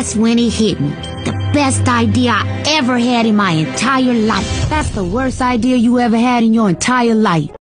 That's when it hit me. The best idea I ever had in my entire life. That's the worst idea you ever had in your entire life.